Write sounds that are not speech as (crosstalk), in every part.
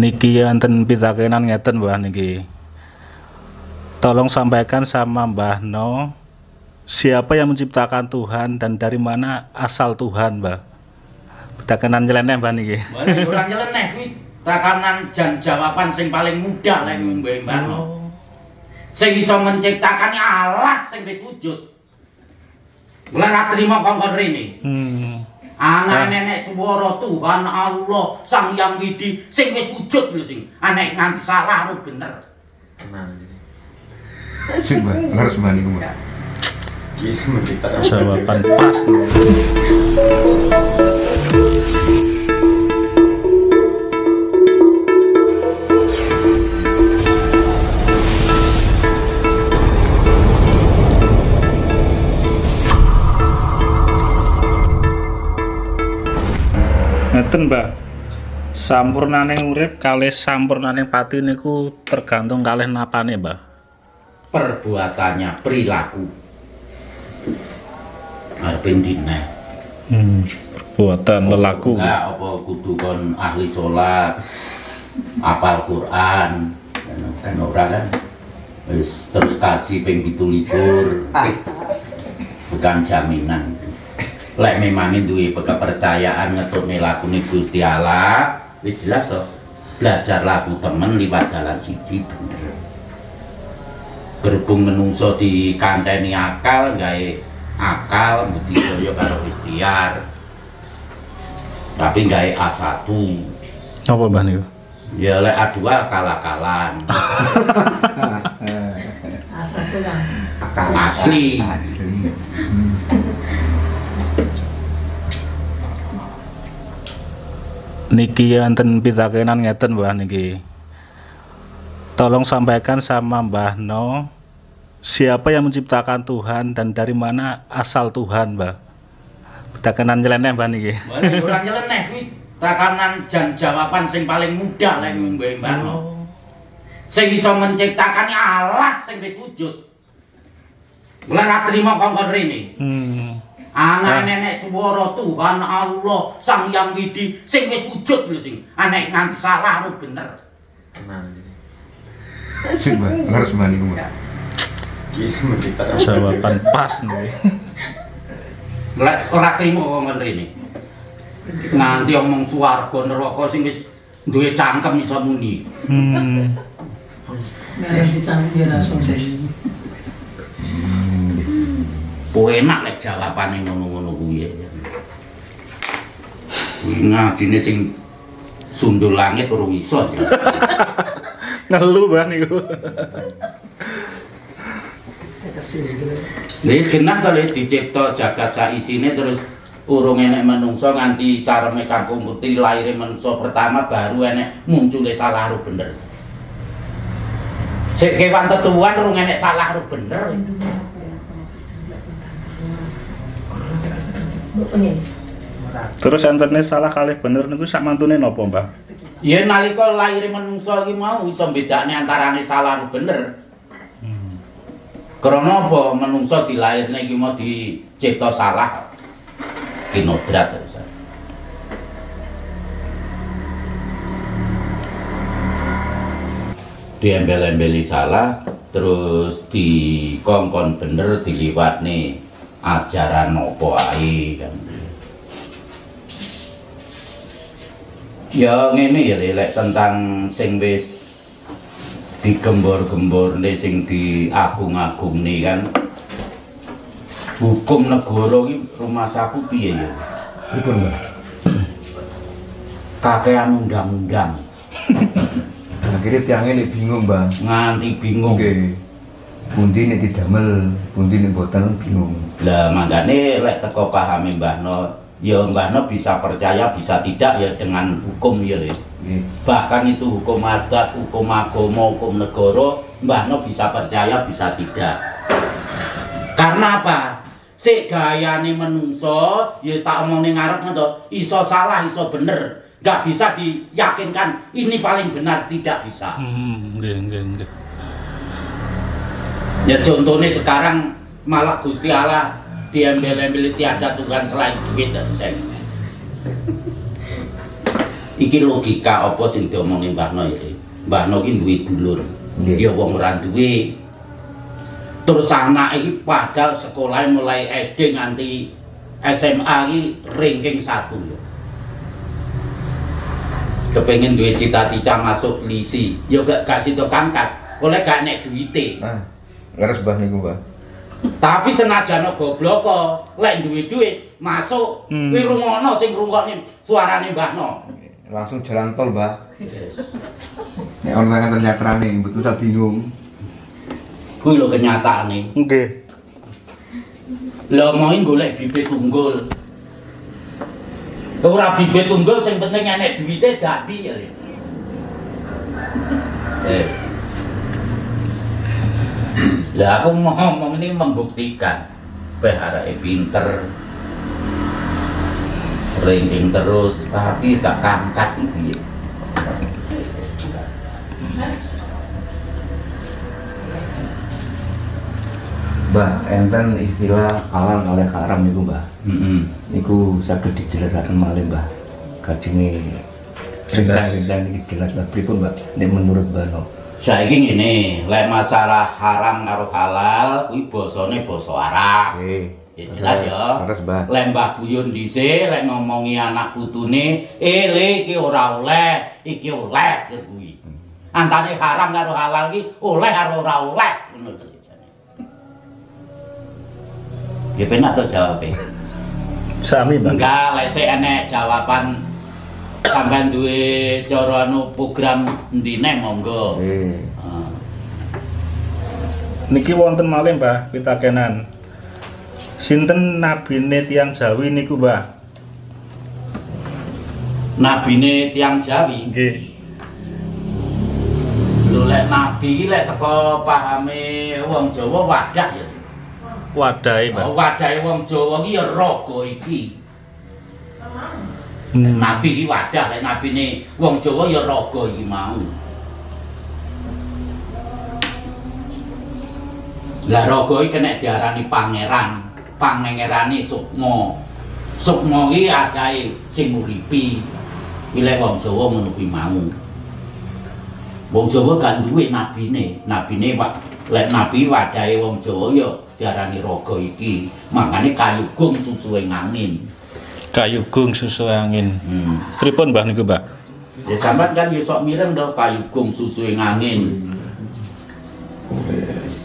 Niki enten pitakenan ngeten Mbah niki. Tolong sampaikan sama Mbah No siapa yang menciptakan Tuhan dan dari mana asal Tuhan, Mbah? Pitakenan nyeleneh Mbah niki. Boleh ora nyeleneh kuwi takanan jan jawaban sing paling mudah lek ngombe Mbah No. Sing iso menciptakan Allah sing wis wujud. Ra trimo kongkon rene. Hmm. Ana nenek swara Tuhan Allah Sang Yang Widi sing wis wujud lho sing anek nganti salah ro bener. Tenang. Sing Mbah niku Mbah. Iki menciptakan Jawaban pas. Nih. Ngeten, Mbak. Sampurnaning urip kalih sampurnaning pati niku tergantung kalih napane, Mbak. Perbuatannya perilaku. Arep dine. Hmm. Buatan lelaku. Enggak apa kudu kon ahli salat, apal Quran, kan ora kan. Wis terus kaji ping 17. Bukan jaminan. Lek memang duwe kepercayaan ngetutne lakune Gusti Allah, wis jelas toh. Belajar lagu temen liwat dalan siji bener. Berhubung menungso dikanteni akal, gawe akal, budidaya karo ikhtiar. Tapi gawe A1. Apa, Mbah niku? Ya lek A2 kalah-kalan. asal tuh kan Asli. Asli. Niki enten pitakenan ngeten Mbah niki. Tolong sampaikan sama Mbah No siapa yang menciptakan Tuhan dan dari mana asal Tuhan, Mbah? Pitakenan nyeleneh Mbah niki. Boleh ora nyeleneh kuwi takanan jan jawaban sing paling mudah lek ngombe Mbah No. Sing iso menciptakan Allah sing wis wujud. Ora ra trimo kongkon rene. Hmm. Ana nenek swara Tuhan Allah Sang Yang Widi sing wis wujud lho sing anek nganti salah ro bener. Tenang ini. Sing Mbah, harus. Iki menciptakan Jawaban pas nih. Lek ora trimo kongkon rene. Nganti omong swarga neraka sing wis duwe cangkem iso muni. Hmm. merah dicangkuk dia langsung sih Po enak lek jawabane ngono-ngono kuwi. ya. Kuwi ngajine sing sundul langit urung iso ya. Ngelu Mbah niku. Lha genah to le dicipta jagat sak isine terus urung enek menungso nganti careme kangkung putih laire menungso pertama baru enek muncule salah ru bener. Sik kewan tetuan urung enek salah ru bener. Terus entene salah kalih bener niku sak mantune napa, Mbah? Ya nalika laire menungso iki mau iso bedakne antarane salah ru bener. Karena apa menungso dilairne iki mau dicipta salah kinodrat ya, Ustaz. Diembel-embeli salah terus dikongkon bener diliwat nih ajaran nopo ae kan. Ya ngene ya lek tentang sing wis digembor-gembor nih sing diagung-agung nih kan hukum negara iki rumah saku piye ya Pripun Mbah? kakean undang-undang (laughs) Akhirnya tiangnya ini bingung Mbah. nganti bingung Oke. Pundi nek didamel, pundi nek boten bingung. lah makanya lek teko pahami Mbah No ya Mbah No bisa percaya bisa tidak ya dengan hukum ya Le. Nggih. bahkan itu hukum adat, hukum agama, hukum negara Mbah No bisa percaya bisa tidak karena apa? si gayane menungso ya tak omong ning ngarep ngono iso salah iso bener nggak bisa diyakinkan ini paling benar tidak bisa Hmm, nggih nggih nggih. Ya contohnya sekarang malah Gusti Allah diambil-ambil tiada Tuhan selain duit dan saya iki logika apa sing diomongi Mbah No iki Mbah No iki duwe dulur. Ya wong ora duwe. Terus anak iki padahal sekolah mulai SD nganti SMA iki ranking 1 lho kepengen duwe cita-cita masuk polisi ya gak gak sido kangkat oleh gak nek duwite. Nah, leres Mbah niku, Mbah. tapi senajan goblok kok lek duwe duit masuk Hmm. kuwi rungono sing rungokne suarane Mbah No Langsung jalan tol, Mbah. Nek online ternyata betul saya bingung. kuwi lho kenyataane Nggih. lho mau golek bibit unggul ora bibit unggul sing penting enek duwite dadi ya eh lah aku mau ngomong ini membuktikan Peh arake pinter ranking terus tapi gak kangkat iki Mbah, enten istilah halal oleh haram niku, Mbah. heeh Niku saged dijelasaken malih, Mbah. Kajine Jelas. Ini jelas Mbah. Pripun, Mbah? Nek menurut Mbah No. Saiki ngene, lek masalah haram karo halal kuwi basane basa Arab. Ya jelas ya. Terus, Mbah. Lek Mbah Buyun dhisik lek ngomongi anak putune, "Eh, le iki ora oleh, iki oleh," ya kuwi. Antane haram karo halal ki oleh karo ora oleh ngono to jane. Ya penak to jawabe. Sami, Mbah. Enggak, lek sik enek jawaban sampean duwe cara anu program ndine monggo. Oke. Ah. Niki wonten malih, Mbah, pitakenan. Sinten nabine tiang Jawi niku, Mbah? nabine tiang Jawi Nggih. lho lek nabi iki lek teko pahame wong Jawa wadah ya Wadahe, Mbah. Oh, wadahe wong Jawa iki ya raga iki Hmm. nabi iki wadah lek nabine wong Jawa ya raga iki mau lah raga iki kena diarani pangeran pangerane Sukma Sukma iki adahe sing nguripi iki lek wong Jawa ngono kuwi mau Wong Jawa gak duwe nabine, nabine Pak lek nabi wadahe wong Jawa ya diarani raga iki. Makane kayu gung susuhe angin. Kayu gung susu angin. Hmm. Pripun, Mbah niku, Mbah? Ya sampean kan ya sok mireng to kayu gung susuhe angin.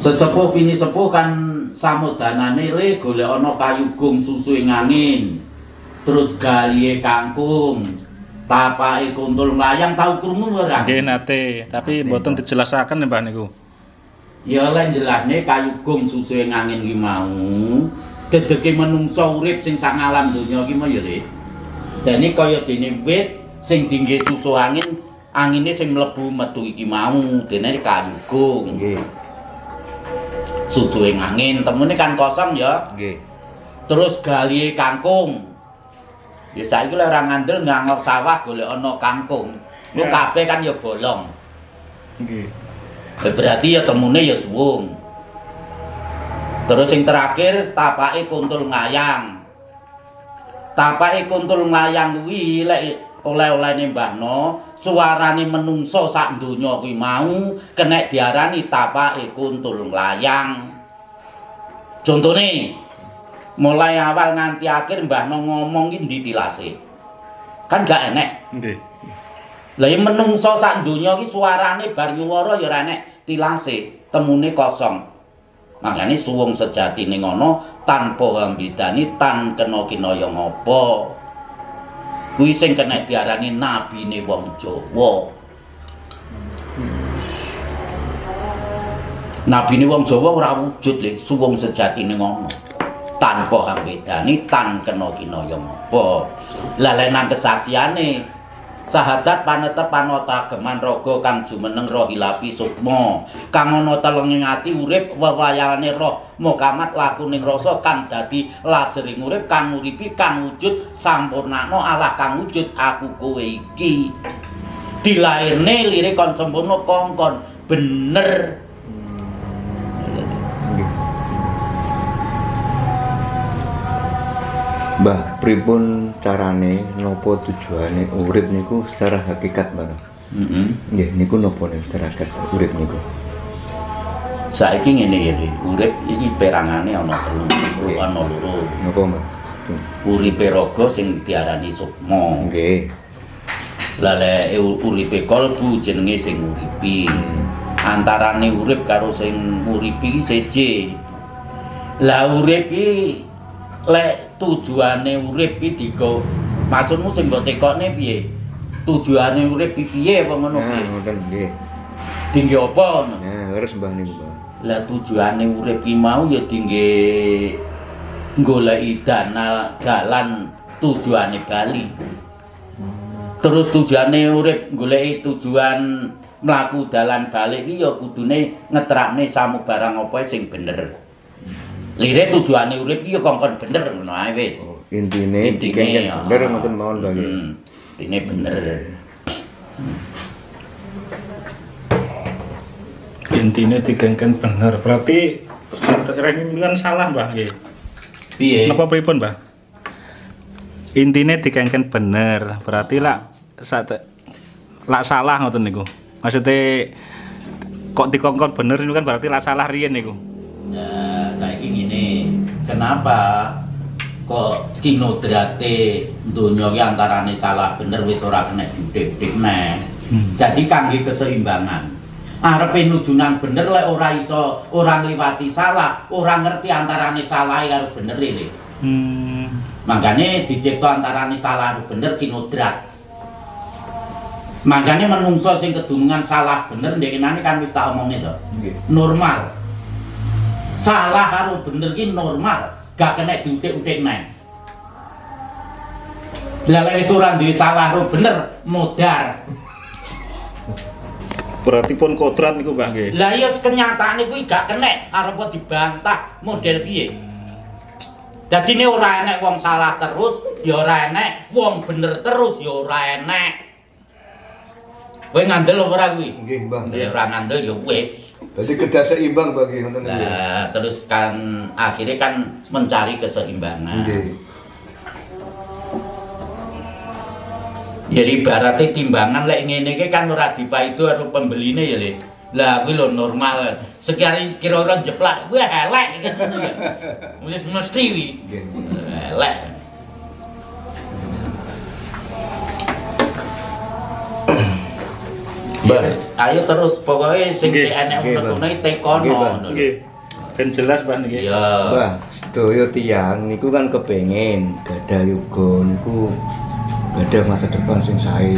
Sesepuh pini sepuh kan samudanane le golek ana kayu gung susuhe angin. Terus galihe kangkung. Tapake kuntul layang tau krungu ora? Nggih nate, tapi mboten dijelasaken Mbah niku. Ya lek jelasne kayu gum susuhe angin ki mau. Dedeke menungso urip sing sak alam donya ki mau ya, Le. Dene kaya dene wit sing dingge susu angin, angine sing mlebu metu iki mau, dene gum. Nggih. Susuhe angin, temune kan kosong ya. Nggih. Terus galihe kangkung. Ya saiki lek ora ngandel ngangok sawah golek ana kangkung. Lu Ya. kabeh kan ya bolong. Nggih. Ya berarti ya temune ya suwung. Terus yang terakhir tapake kuntul ngayang. Tapake kuntul ngayang kuwi lek oleh-olehne Mbah No, suarane menungso sak donya kuwi mau kena diarani tapake kuntul nglayang. Contone mulai awal nganti akhir Mbah No ngomong ki ndi tilase. Kan gak enek. Nggih. Lah ya menungso sak donya ki suarane bar nyuwara ya ora enek tilase, temune kosong. Makane suwung sejatine ngono tanpa hambidani tan kena kinaya ngapa. Kuwi sing kena diarani nabine wong Jawa. Nabine wong Jawa ora wujud le, suwung sejatine ngono. Tanpa hambidani tan kena kinaya ngapa. Lah lek nang kesaksiane Sahadat panetep panota geman raga kang jumeneng roh ilapi sukma. Kang ana telenging ati urip wewayane roh mukamat lakuning rasa kang dadi lajering urip kang uripi kang wujud sampurnakno Allah kang wujud aku kowe iki. Dilairne lirik kon sempurna kongkon bener Mbah, pripun carane nopo tujuane urip niku secara hakikat, Mbah? Heeh. Nggih, niku nopo nih secara hakikat urip niku? Saiki ngene ya, urip iki perangane ana telu, ana loro. Nopo, Mbah? Uripe raga sing diarani sukma. Nggih. Lah lek u- uripe kalbu jenenge sing uripi. Antarane urip karo sing uripi iki seje. Lah urip iki lek tujuane urip iki digo maksudmu sing mbok tekokne piye? Tujuane urip iki piye apa ngono Nah, piye? ngoten nggih. Dingge apa ngono? Nah, leres Mbah niku, Mbah. Lah tujuane urip ki mau ya dingge goleki dana dalan tujuane bali. Terus tujuane urip goleki tujuan mlaku dalan balik ki ya kudune ngetrakne samubarang apa sing bener. Lire tujuane urip ki ya kongkon bener ngono ae wis. Intine dikengken bener ngoten mawon, nggih. Hmm, Intine bener. intinya digengken bener berarti ini kan salah mbah nggih Piye? Napa pripun, Mbah? Intine digengken bener, berarti lak lak salah ngoten niku. Maksudnya kok dikongkon bener itu kan berarti lak salah riyen niku. Nah, saiki ngene, kenapa kok kinodrate donya ki antarane salah bener wis ora kena didik-didik neh. Hmm. Jadi kangge keseimbangan. Arepe nuju nang bener lek ora iso ora ngliwati salah, ora ngerti antarane salah karo bener iki. Hmm. Makanya dicipta antarane salah karo bener kinodrat. Makanya menungso sing kedunungan salah bener ndekenane kan wis tak omongnya to. Nggih. normal salah karo bener ki normal gak kena diutik-utik neng lek wis ora duwe salah karo bener modar Berarti pun kodrat niku, Mbah nggih. lah iya kenyataane kuwi gak kena arep dibantah model piye Dadi ini ora enek wong salah terus, ya ora enek wong bener terus, ya ora enek. Kowe ngandel ora kuwi? Nggih, Mbah. Ya ora ngandel ya wis. Dadi kedah seimbang bagi ngoten niku. Nah, terus kan akhirnya kan mencari keseimbangan. Nggih. Jadi ibaratnya timbangan lek ngene iki kan ora dipaido karo pembeline ya, Le. Lah kuwi lho normal. Sekali kira-kira jeplak, kuwi elek ngono (laughs) ya. Wis mesti wi. Nggih. Elek. Ayo terus pokoknya sing Nggih, si enek Bang. Nggih, tekono. Nggih. Ben jelas, Mbah nggih. Iya. Mbah, sedaya tiyang niku kan kepengen gadah yoga niku gadah masa depan sing sae.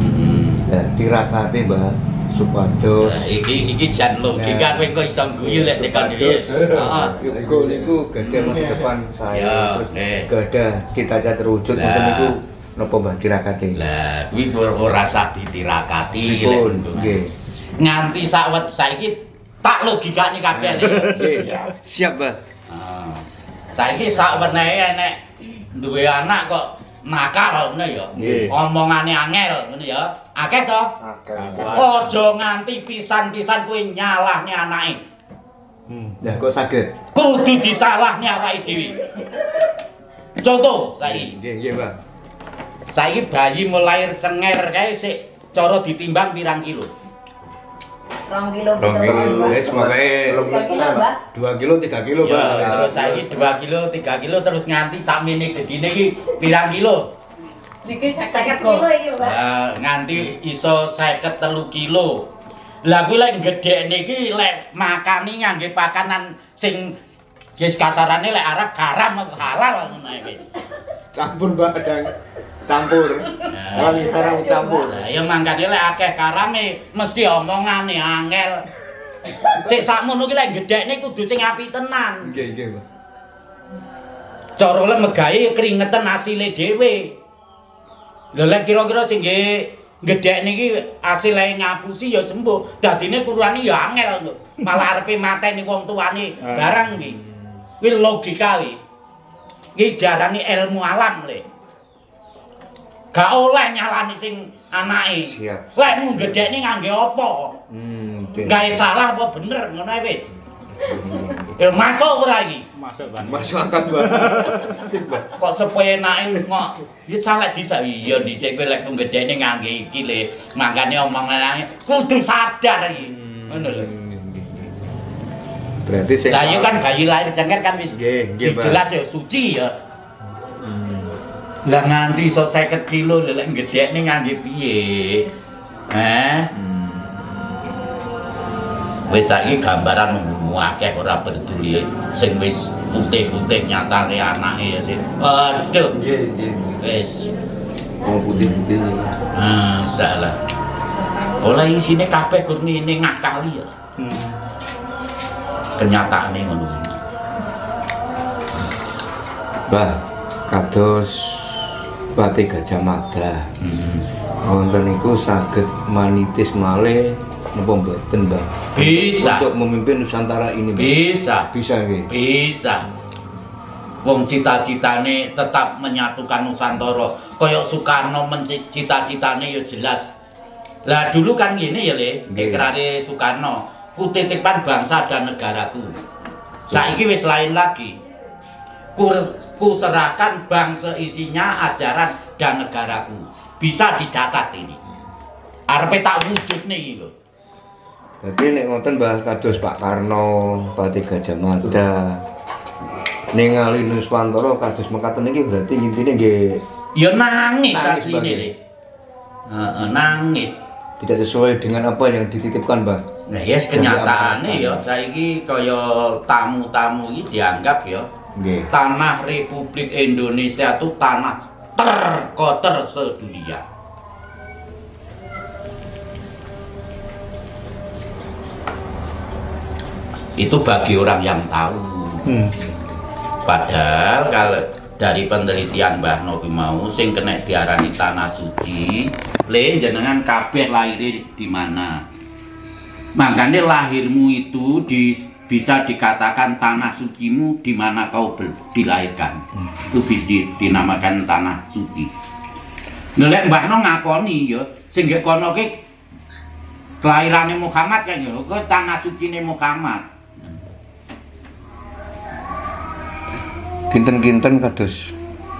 Mm-mm. Lah tirakate Mbah supados Nah, iki iki jan logika Nah. kowe kok iso guyu lek tekan iki. Heeh. yoga niku gadah masa depan sae Ya, terus oke. gadah cita-cita terwujud niku napa Mbah tirakate? Lah kuwi ora- sah ditirakati lek ngono. Nggih. Nganti sawet saiki tak logikane kabeh. Nggih. Siap, Mbah. Ah. Saiki sakwenehe enek duwe anak kok nakal ngono ya. Omongane angel ngono ya. Akeh to? Aja nganti pisan-pisan kuwi nyalahne anake. Hmm. Lah kok saged? Kudu disalahne awake dhewe. Contoh saiki. Nggih, nggih, Mbah. Saiki bayi mulai cenger kae sik cara ditimbang pirang kilo. Rong kilo Rong kilo, wis pokoke Tiga kilo. 2 kilo 3 kilo, Ya, terus saiki 2 kilo, 3 kilo terus nganti sakmene gedine iki pirang kilo? Niki Seket kilo iki, Mbak. Ya, nganti iso 53 kilo. Lah kuwi lek gedhekne iki lek makani ngangge pakanan sing wis kasarane lek Arab garam apa halal ngono iki. Campur, ada campur. Orang sekarang campur. Lah ya mangkane lek akeh karame mesti omongane angel. Sik sakmono ki lek gedhekne kudu sing apik tenan. Nggih, nggih, Mbah. Cara lek megawe keringetan asile dhewe. Lha lek kira-kira sing nggih gedhek niki asile ngapusi ya sembuh. Dadine kurane ya angel. Malah arepe mateni wong tuane barang kuwi. Kuwi logika kuwi. Iki jarane ilmu alam le. Gak oleh nyalani sing anake. Siap. Lek mu gedhekne ngangge apa? Hmm, nggih. Gawe salah apa bener ngono ae wis. Ya masuk ora iki? Masuk Mbah. Masuk akal Mbah. (laughs) Sip, Mbah. Kok sepenake kok ya salah dhisik iya dhisik kowe lek tunggedene ngangge iki le. Mangkane omongan kudu sadar iki. Ngono lho. Berarti sing Lah iya kan bayi lahir cengker kan wis Nggih, nggih, Pak. dijelas ya suci ya. Lah nganti iso 50 kilo lho lek gesekne ngangge piye? Heh. Wis saiki gambaran akeh ora peduli sing wis putih-putih nyatane anake ya sing. Aduh, Nggih, nggih. wis mau putih-putih. ah salah. Olah isine kabeh gur ngene ngakali ya. Hmm. Kenyataane ngono. Mbah, kados Pati Gajah Mada. Hmm. Wonten niku saged manitis malih napa mboten, Mbah? Bisa. Untuk memimpin Nusantara ini, Mbah. Bisa. Bisa nggih. Bisa. Wong cita-citane tetap menyatukan Nusantara. Kaya Soekarno menci- cita-citane ya jelas. Lah dulu kan gini ya Le, ikrare Soekarno, ku titipkan bangsa dan negaraku. Saiki wis lain lagi. Ku, serahkan bangsa isinya ajaran dan negaraku. Bisa dicatat ini. Arepe tak wujud nih gitu. Berarti nek ngoten Mbah kados Pak Karno, Pati Gajah Mada. Ningali Nuswantara kados mekaten iki berarti intine nggih Ya nangis, Nangis, asline Bang. Heeh, nangis. tidak sesuai dengan apa yang dititipkan, Mbah. Nah, yes kenyataane ya saiki kaya tamu-tamu iki dianggap ya Nggih. tanah Republik Indonesia itu tanah terkotor sedunia. Itu bagi orang yang tahu. Hmm. Padahal kalau dari penelitian Mbah Novi mau sing kena diarani tanah suci, le jenengan kabeh lahir di mana? Makanya lahirmu itu di, bisa dikatakan tanah sucimu di mana kau dilahirkan. Itu bisa dinamakan tanah suci. Ngelek Mbah No ngakoni ya, sing nggih kono ki kelahirane Muhammad kan ya, kuwi tanah sucine Muhammad. Kinten-kinten kados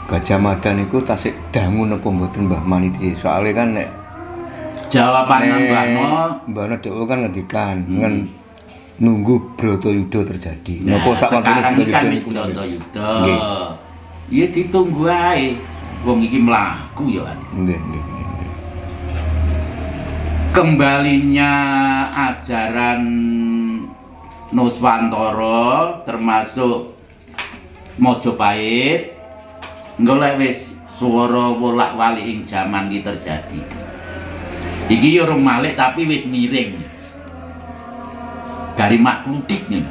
Gajah Mada niku tasik dangu napa mboten Mbah Maniti? Soale kan nek Jawaban Mbah No Mbah No Dewa kan ngendikan ngen nunggu Bratayuda terjadi. Napa sak Nah, sekarang ini kan wis? Bratayuda. Nggih. Ya ditunggu ae. Wong iki mlaku ya kan. Nggih, nggih. Kembalinya ajaran Nuswantara termasuk Mojopahit golek wis swara wolak-walik ing jaman iki terjadi. Iki ya urung malik tapi wis miring. Dari makludik nih.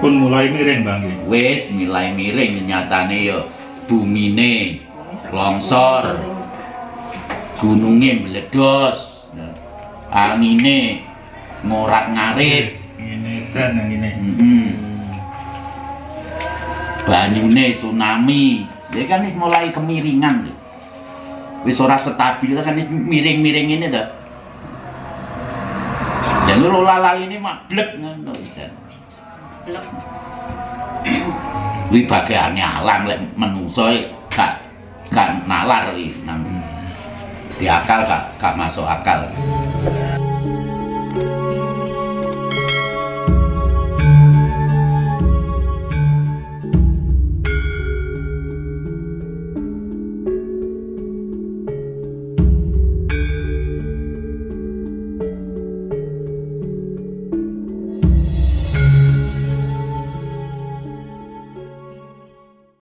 Pun mulai miring Bang wis nilai miring. Nyatane ya bumine longsor. Gununge meledos. Angine ngorak ngarit. Ini dan yang ini. mm banyune tsunami. Ya kan mulai kemiringan wis ora stabil kan miring-miring ini dah dan lu lala ini mak blek ngono bisa blek Kuwi bagiane alam lek menungso e gak gak nalar iki nang diakal gak gak masuk akal.